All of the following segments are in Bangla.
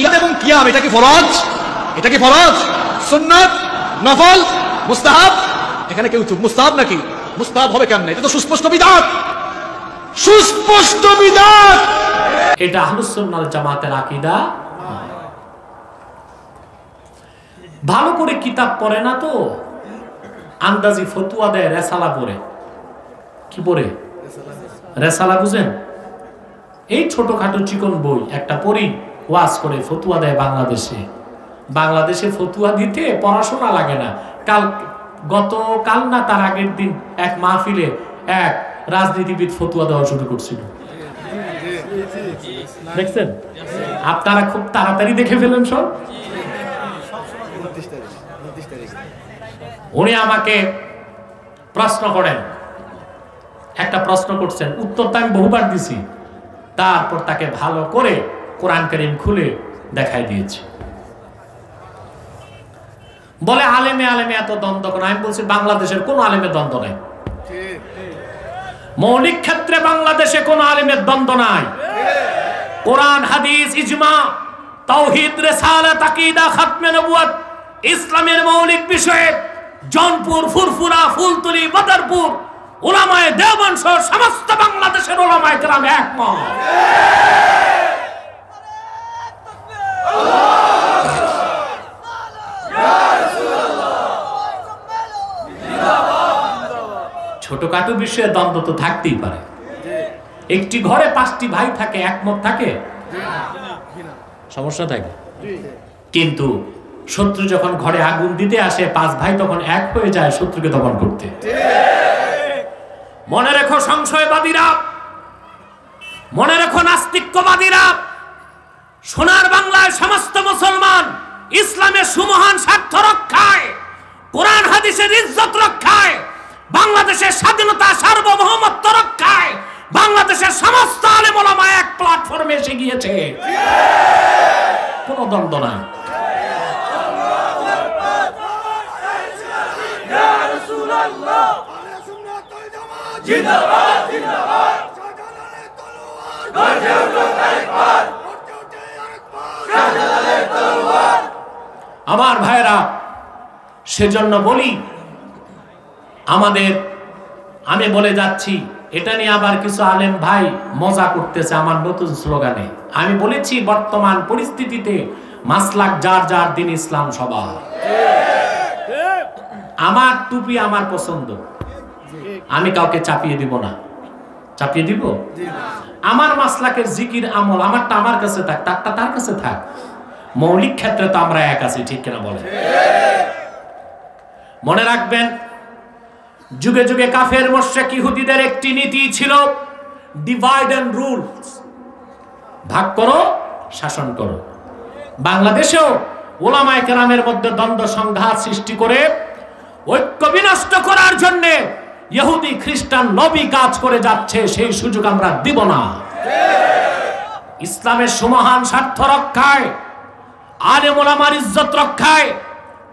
ইয়াম এবং কিয়াম, এটা কি ফরজ? এটা কি ফরজ? সুন্নাত? নফল? মুস্তাহাব? এখানে কেউ মুস্তাহাব নাকি? মুস্তাহাব হবে কেমনে? এটা তো সুস্পষ্ট বিধান। সুস্পষ্ট বিধান! এটা জামাতের আকীদা। ভালো করে কিতাব পড়ে না তো? আন্দাজি ফতুয়া দেয়, রেসালা পড়ে। কি পড়ে? রেসালা বুঝেন? এই ছোটখাটো চিকন বই, একটা পড়ি ওয়াজ করে, ফতুয়া দেয় বাংলাদেশে। বাংলাদেশে ফতুয়া দিতে পড়াশোনা লাগে না। কাল গত কাল না তার আগের দিন এক মাহফিলে এক রাজনীতিবিদ ফতুয়া দেওয়া শুরু করছিল। দেখছেন? আপনারা খুব তাড়াতাড়ি দেখে ফেলেন সব। উনি আমাকে প্রশ্ন করেন। একটা প্রশ্ন করছেন। উত্তর তো আমি বহুবার দিছি। তারপর তাকে ভালো করে কোরআন করিম খুলে দেখাই দিয়েছে। বলে, আলেমে আলেমে, এত দ্বন্দ্ব কেন আমি বলছি, বাংলাদেশের কোন আলেমে দ্বন্দ্ব নাই। মৌলিক ক্ষেত্রে বাংলাদেশে কোন আলেমের দ্বন্দ্ব নাই। কোরআন, হাদিস, ইজমা, তাওহীদ, রিসালাত, আকীদা, খাতমে নবুয়ত, ইসলামের মৌলিক বিষয়ে জনপুর, ফুরফুরা, ফুলতুলি, বদরপুর ওলামায়ে দেওবন্দ সমস্ত বাংলাদেশের ওলামায়ে কেরাম একমত। ছোটখাটো বিষয়ে দ্বন্দ্ব তো থাকতেই পারে। একটি ঘরে পাঁচটি ভাই থাকে, একমত থাকে? সমস্যা থাকে। কিন্তু শত্রু যখন ঘরে আগুন দিতে আসে, পাঁচ ভাই তখন এক হয়ে যায় শত্রুকে দমন করতে। মনে রেখো সংশয়বাদীরা, মনে রেখো নাস্তিক্যবাদীরা, সোনার মুসলমান ইসলামের সুমহান স্বার্থ রক্ষায়, কোরআন হাদিসের ইজ্জত রক্ষায়, বাংলাদেশের স্বাধীনতা সার্বভৌমত্ব রক্ষায়, বাংলাদেশের সমস্ত আলেমোলামা এক প্ল্যাটফর্মে এসে গিয়েছে। কোনো দ্বন্দ্ব নাই আমার ভাইরা সেজন্য বলি আমাদের আমি বলে যাচ্ছি এটা নিয়ে আবার কিছু আলেম ভাই মজা করতেছে আমার নতুন স্লোগানে। আমি বলেছি বর্তমান পরিস্থিতিতে মাসলাক যার যার দিন ইসলাম সবার। আমার টুপি আমার পছন্দ। আমি কাউকে চাপিয়ে দিব না। চাপিয়ে দিব? আমার মাসলাকের জিকির আমল আমারটা আমার কাছে থাক তারটা তার কাছে থাক। মৌলিক ক্ষেত্রে তো আমরা এক আছি, ঠিক কিনা বলে মনে রাখবেন, যুগে যুগে কাফের মোশেক ইহুদিদের একটি নীতি ছিল ডিভাইড এন্ড রুলস ভাগ করো, শাসন করো। বাংলাদেশেও ওলামায়ে কেরামের মধ্যে দ্বন্দ্ব, সংঘাত সৃষ্টি করে ঐক্য বিনষ্ট করার জন্যে ইহুদি খ্রিস্টান নবী কাজ করে যাচ্ছে, সেই সুযোগ আমরা দিব না। ইসলামের সুমহান স্বার্থ রক্ষায় আলেম ওলামার ইজ্জত রক্ষায়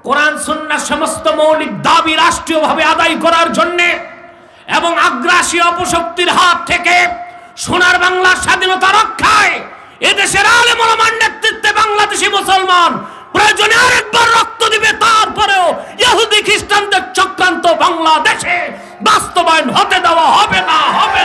কোরআন সমস্ত মৌলিক দাবি রাষ্ট্রীয়ভাবে আদায় করার জন্য এবং আগ্রাসী অপশক্তির হাত থেকে সোনার বাংলার স্বাধীনতা রক্ষায় এদেশের ওলামার নেতৃত্বে বাংলাদেশি মুসলমান প্রয়োজনে আরেকবার রক্ত দিবে, তারপরেও ইহুদি খ্রিস্টানদের চক্রান্ত বাংলাদেশে বাস্তবায়ন হতে দেওয়া হবে না, হবে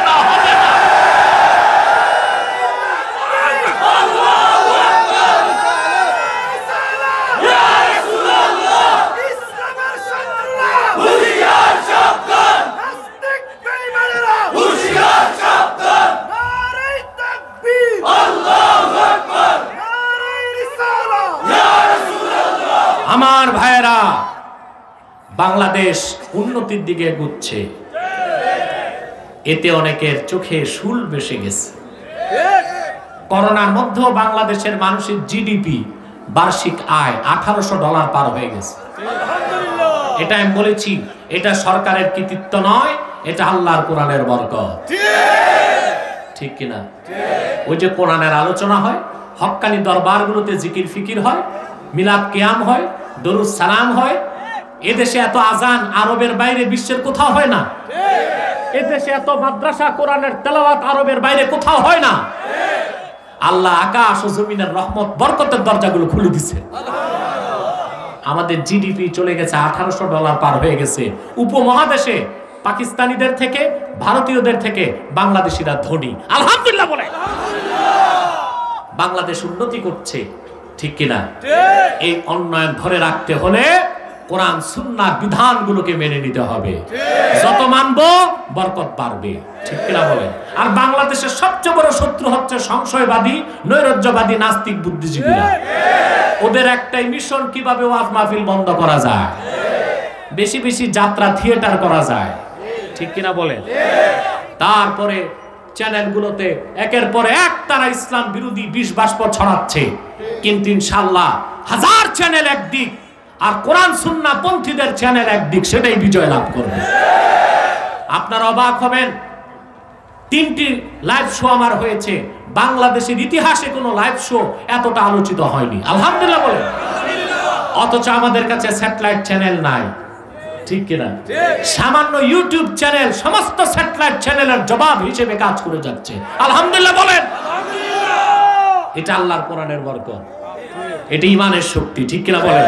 বাংলাদেশ উন্নতির দিকে এগুচ্ছে। এতে অনেকের চোখে শুল বেসে গেছে। করোনার মধ্যেও বাংলাদেশের মানুষের জিডিপি বার্ষিক আয় আঠারোশো ডলার পার হয়ে গেছে। এটা আমি বলেছি এটা সরকারের কৃতিত্ব নয় এটা আল্লাহর কোরআনের বরকত। ঠিক কিনা? ওই যে কোরআনের আলোচনা হয় হক্কানি দরবারগুলোতে জিকির ফিকির হয় মিলাদ কেয়াম হয় দরুদ সালাম হয় এদেশে এত আজান আরবের বাইরে বিশ্বের কোথাও হয় না। এদেশে এত মাদ্রাসা কোরআনের তেলাওয়াত আরবের বাইরে কোথাও হয় না। আল্লাহ আকাশ ও জমিনের রহমত বরকতের দরজাগুলো খুলে দিছে। আমাদের জিডিপি চলে গেছে আঠারোশো ডলার পার হয়ে গেছে। উপমহাদেশে পাকিস্তানিদের থেকে ভারতীয়দের থেকে বাংলাদেশিরা ধনী। আলহামদুলিল্লাহ বলে। বাংলাদেশ উন্নতি করছে ঠিক কিনা? এই উন্নয়ন ধরে রাখতে হলে কোরআন সুন্নার বিধানগুলোকে মেনে নিতে হবে। যত মানবো বরকত বাড়বে। ঠিক কিনা বলেন? আর বাংলাদেশের সবচেয়ে বড় শত্রু হচ্ছে সংশয়বাদী নৈরাজ্যবাদী নাস্তিক বুদ্ধিজীবীরা। ওদের একটাই মিশন কীভাবে ওয়াজ মাহফিল বন্ধ করা যায়? বেশি বেশি যাত্রা থিয়েটার করা যায়। ঠিক কিনা বলেন? তারপরে চ্যানেলগুলোতে একের পর এক তারা ইসলাম বিরোধী বিষ বাষ্প ছড়াচ্ছে। কিন্তু ইনশাল্লাহ হাজার চ্যানেল একদিক আর কোরআন সুন্না পন্থীদের চ্যানেল একদিক সেটাই বিজয় লাভ করবে। আপনারা অবাক হবেন তিনটি লাইভ শো আমার হয়েছে। বাংলাদেশের ইতিহাসে কোনো লাইভ শো এতটা আলোচিত হয়নি। আলহামদুলিল্লাহ বলে অথচ আমাদের কাছে স্যাটেলাইট চ্যানেল নাই। ঠিক কিনা? সামান্য ইউটিউব চ্যানেল সমস্ত স্যাটেলাইট চ্যানেলের জবাব হিসেবে কাজ করে যাচ্ছে। আলহামদুলিল্লাহ বলেন। এটা আল্লাহর কোরআনের বরকত। এটা ইমানের শক্তি ঠিক কিনা বলেন?